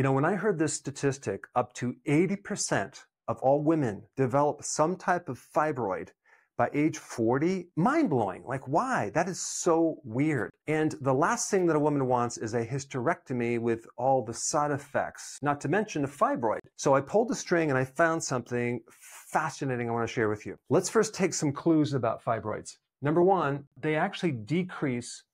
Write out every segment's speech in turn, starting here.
You know, when I heard this statistic, up to 80% of all women develop some type of fibroid by age 40, mind blowing. Like, why? That is so weird. And the last thing that a woman wants is a hysterectomy with all the side effects, not to mention a fibroid. So I pulled the string and I found something fascinating I want to share with you. Let's first take some clues about fibroids. Number one, they actually decrease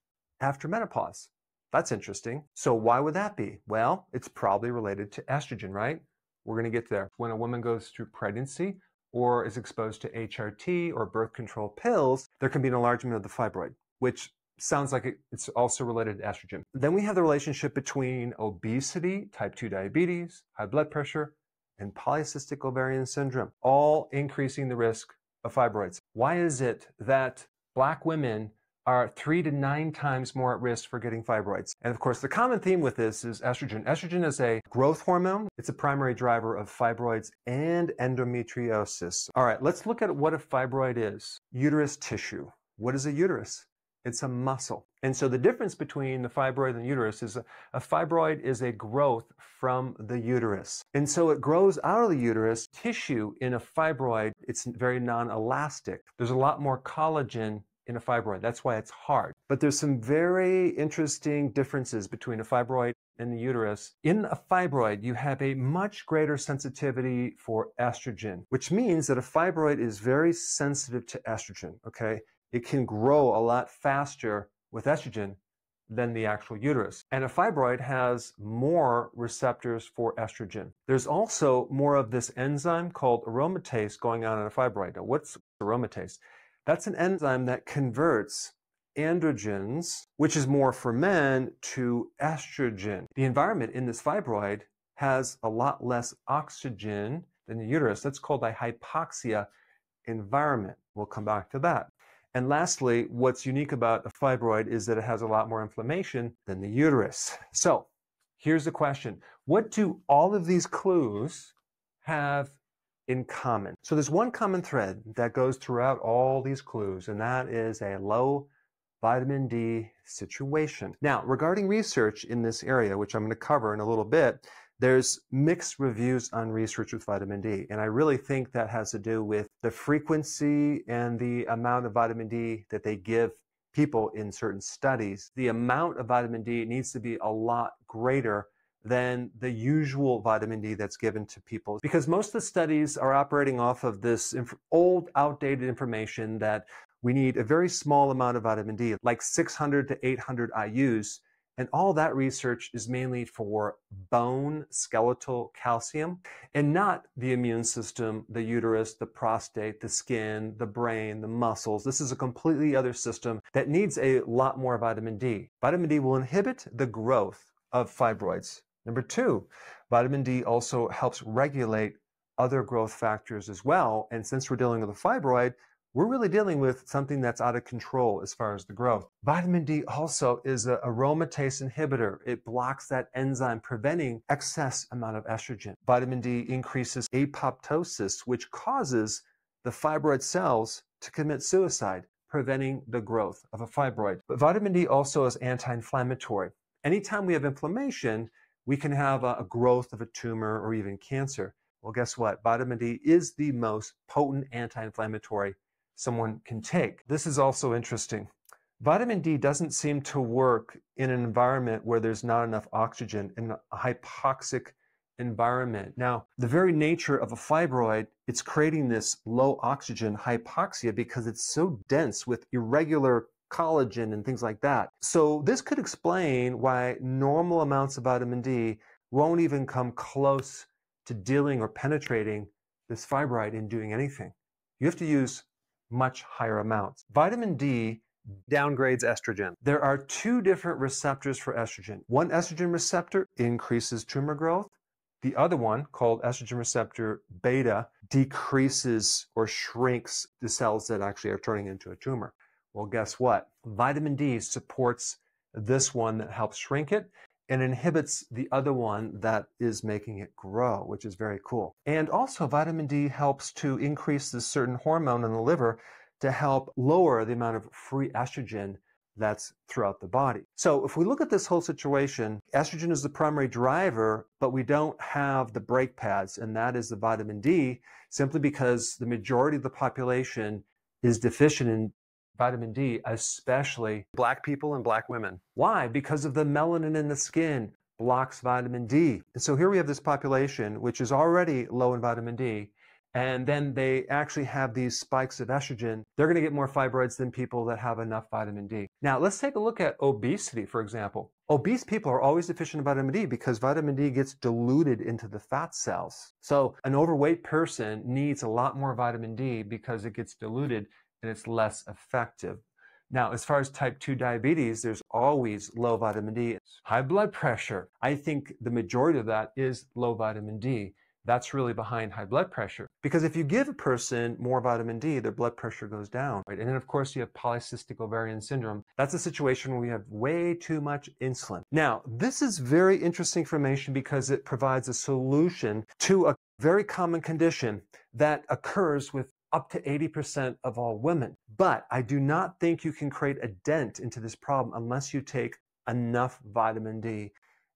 after menopause. That's interesting. So why would that be? Well, it's probably related to estrogen, right? We're going to get there. When a woman goes through pregnancy or is exposed to HRT or birth control pills, there can be an enlargement of the fibroid, which sounds like it's also related to estrogen. Then we have the relationship between obesity, type 2 diabetes, high blood pressure, and polycystic ovarian syndrome, all increasing the risk of fibroids. Why is it that black women are three to nine times more at risk for getting fibroids. And of course, the common theme with this is estrogen. Estrogen is a growth hormone. It's a primary driver of fibroids and endometriosis. All right, let's look at what a fibroid is. Uterus tissue. What is a uterus? It's a muscle. And so the difference between the fibroid and the uterus is a, a, fibroid is a growth from the uterus. And so it grows out of the uterus. Tissue in a fibroid, it's very non-elastic. There's a lot more collagen in a fibroid. That's why it's hard. But there's some very interesting differences between a fibroid and the uterus. In a fibroid, you have a much greater sensitivity for estrogen, which means that a fibroid is very sensitive to estrogen, okay? It can grow a lot faster with estrogen than the actual uterus. And a fibroid has more receptors for estrogen. There's also more of this enzyme called aromatase going on in a fibroid. Now, what's aromatase? That's an enzyme that converts androgens, which is more for men, to estrogen. The environment in this fibroid has a lot less oxygen than the uterus. That's called a hypoxia environment. We'll come back to that. And lastly, what's unique about a fibroid is that it has a lot more inflammation than the uterus. So here's the question. What do all of these clues have in common. So there's one common thread that goes throughout all these clues, and that is a low vitamin D situation. Now, regarding research in this area, which I'm going to cover in a little bit, there's mixed reviews on research with vitamin D. And I really think that has to do with the frequency and the amount of vitamin D that they give people in certain studies. The amount of vitamin D needs to be a lot greater than the usual vitamin D that's given to people. Because most of the studies are operating off of this old, outdated information that we need a very small amount of vitamin D, like 600 to 800 IUs. And all that research is mainly for bone, skeletal calcium, and not the immune system, the uterus, the prostate, the skin, the brain, the muscles. This is a completely other system that needs a lot more vitamin D. Vitamin D will inhibit the growth of fibroids. Number two, vitamin D also helps regulate other growth factors as well. And since we're dealing with a fibroid, we're really dealing with something that's out of control as far as the growth. Vitamin D also is an aromatase inhibitor. It blocks that enzyme preventing excess amount of estrogen. Vitamin D increases apoptosis, which causes the fibroid cells to commit suicide, preventing the growth of a fibroid. But vitamin D also is anti-inflammatory. Anytime we have inflammation, we can have a, growth of a tumor or even cancer. Well, guess what? Vitamin D is the most potent anti-inflammatory someone can take. This is also interesting. Vitamin D doesn't seem to work in an environment where there's not enough oxygen in a hypoxic environment. Now, the very nature of a fibroid, it's creating this low oxygen hypoxia because it's so dense with irregular collagen and things like that. So this could explain why normal amounts of vitamin D won't even come close to dealing or penetrating this fibroid in doing anything. You have to use much higher amounts. Vitamin D downgrades estrogen. There are two different receptors for estrogen. One estrogen receptor increases tumor growth. The other one, called estrogen receptor beta, decreases or shrinks the cells that actually are turning into a tumor. Well, guess what? Vitamin D supports this one that helps shrink it and inhibits the other one that is making it grow, which is very cool. And also, vitamin D helps to increase this certain hormone in the liver to help lower the amount of free estrogen that's throughout the body. So if we look at this whole situation, estrogen is the primary driver, but we don't have the brake pads, and that is the vitamin D, simply because the majority of the population is deficient in vitamin D, especially black people and black women. Why? Because of the melanin in the skin blocks vitamin D. And so here we have this population which is already low in vitamin D, and then they actually have these spikes of estrogen, they're going to get more fibroids than people that have enough vitamin D. Now, let's take a look at obesity, for example. Obese people are always deficient in vitamin D because vitamin D gets diluted into the fat cells. So, an overweight person needs a lot more vitamin D because it gets diluted and it's less effective. Now, as far as type 2 diabetes, there's always low vitamin D. High blood pressure, I think the majority of that is low vitamin D. That's really behind high blood pressure. Because if you give a person more vitamin D, their blood pressure goes down. Right? And then, of course, you have polycystic ovarian syndrome. That's a situation where we have way too much insulin. Now, this is very interesting information because it provides a solution to a very common condition that occurs with up to 80% of all women. But I do not think you can create a dent into this problem unless you take enough vitamin D.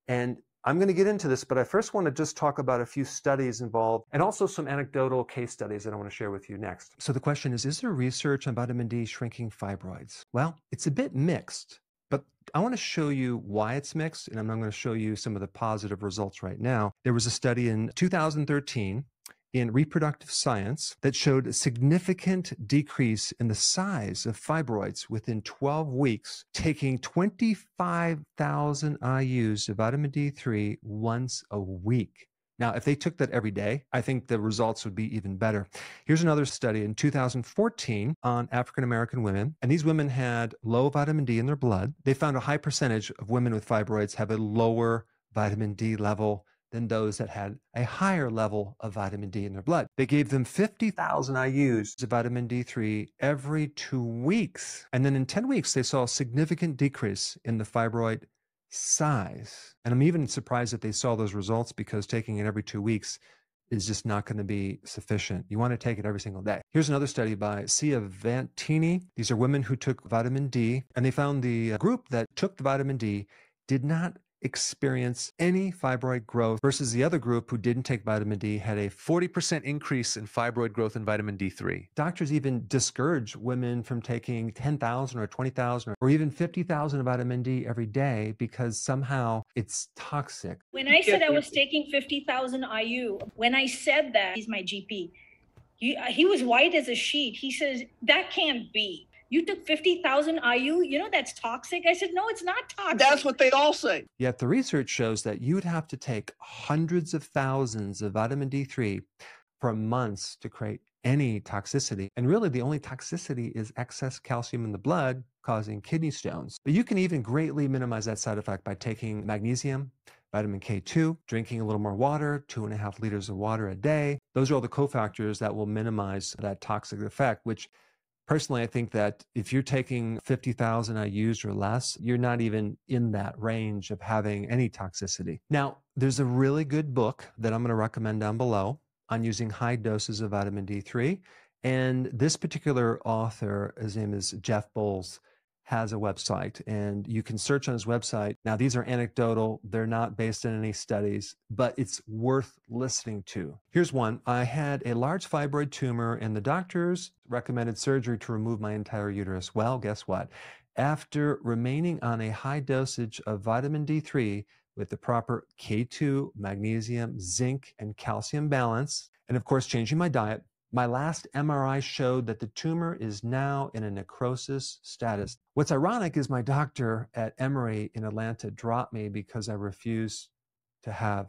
And I'm going to get into this, but I first want to just talk about a few studies involved and also some anecdotal case studies that I want to share with you next. So the question is Is there research on vitamin D shrinking fibroids? Well, it's a bit mixed, but I want to show you why it's mixed, and I'm going to show you some of the positive results right now. There was a study in 2013 in reproductive science that showed a significant decrease in the size of fibroids within 12 weeks, taking 25,000 IUs of vitamin D3 once a week. Now, if they took that every day, I think the results would be even better. Here's another study in 2014 on African American women, and these women had low vitamin D in their blood. They found a high percentage of women with fibroids have a lower vitamin D level than those that had a higher level of vitamin D in their blood. They gave them 50,000 IUs of vitamin D3 every two weeks. And then in 10 weeks, they saw a significant decrease in the fibroid size. And I'm even surprised that they saw those results because taking it every two weeks is just not going to be sufficient. You want to take it every single day. Here's another study by Ciavattini. These are women who took vitamin D, and they found the uh, group that took the vitamin D did not experience any fibroid growth versus the other group who didn't take vitamin D had a 40% increase in fibroid growth in vitamin D3. Doctors even discourage women from taking 10,000 or 20,000 or even 50,000 of vitamin D every day because somehow it's toxic. When I said I was taking 50,000 IU, when I said that, he's my GP. He, he was white as a sheet. He says, that can't be you took 50,000 IU, you know that's toxic. I said, no, it's not toxic. That's what they all say. Yet the research shows that you would have to take hundreds of thousands of vitamin D3 for months to create any toxicity. And really, the only toxicity is excess calcium in the blood causing kidney stones. But you can even greatly minimize that side effect by taking magnesium, vitamin K2, drinking a little more water, two and a half liters of water a day. Those are all the cofactors that will minimize that toxic effect, which Personally, I think that if you're taking 50,000 IUs or less, you're not even in that range of having any toxicity. Now, there's a really good book that I'm going to recommend down below on using high doses of vitamin D3. And this particular author, his name is Jeff Bowles, has a website and you can search on his website. Now, these are anecdotal, they're not based in any studies, but it's worth listening to. Here's one I had a large fibroid tumor, and the doctors recommended surgery to remove my entire uterus. Well, guess what? After remaining on a high dosage of vitamin D3 with the proper K2, magnesium, zinc, and calcium balance, and of course, changing my diet, my last MRI showed that the tumor is now in a necrosis status. What's ironic is my doctor at Emory in Atlanta dropped me because I refused to have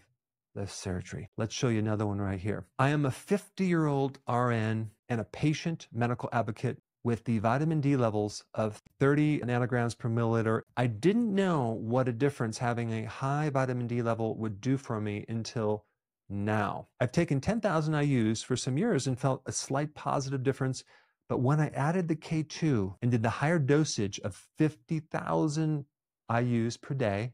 the surgery. Let's show you another one right here. I am a 50 year old RN and a patient medical advocate with the vitamin D levels of 30 nanograms per milliliter. I didn't know what a difference having a high vitamin D level would do for me until now. I've taken 10,000 IUs for some years and felt a slight positive difference, but when I added the K2 and did the higher dosage of 50,000 IUs per day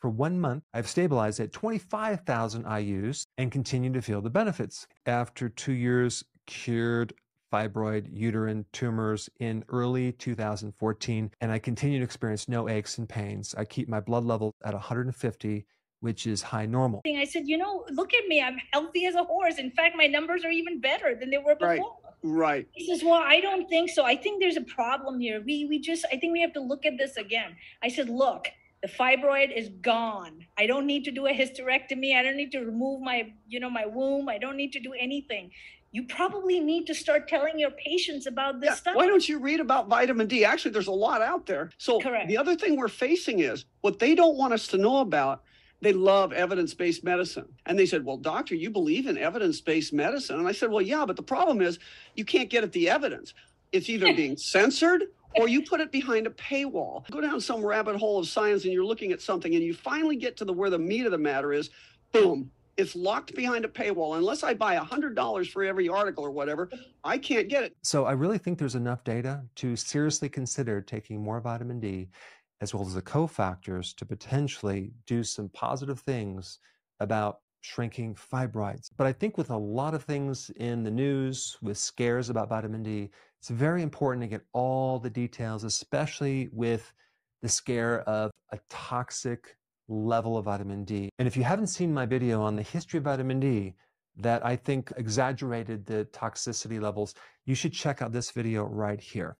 for one month, I've stabilized at 25,000 IUs and continue to feel the benefits. After two years, cured fibroid uterine tumors in early 2014, and I continue to experience no aches and pains. I keep my blood level at 150, which is high normal. I said, you know, look at me. I'm healthy as a horse. In fact, my numbers are even better than they were before. Right. Right. He says, Well, I don't think so. I think there's a problem here. We we just I think we have to look at this again. I said, Look, the fibroid is gone. I don't need to do a hysterectomy. I don't need to remove my, you know, my womb. I don't need to do anything. You probably need to start telling your patients about this Yeah, stuff. Why don't you read about vitamin D? Actually, there's a lot out there. So Correct. the other thing we're facing is what they don't want us to know about. They love evidence-based medicine. And they said, "Well, doctor, you believe in evidence-based medicine?" And I said, "Well, yeah, but the problem is you can't get at the evidence. It's either being censored or you put it behind a paywall. Go down some rabbit hole of science and you're looking at something and you finally get to the where the meat of the matter is, boom, it's locked behind a paywall. Unless I buy $100 for every article or whatever, I can't get it. So I really think there's enough data to seriously consider taking more vitamin D, as well as the cofactors, to potentially do some positive things about shrinking fibroids. But I think with a lot of things in the news, with scares about vitamin D, it's very important to get all the details, especially with the scare of a toxic level of vitamin D. And if you haven't seen my video on the history of vitamin D, that I think exaggerated the toxicity levels, you should check out this video right here.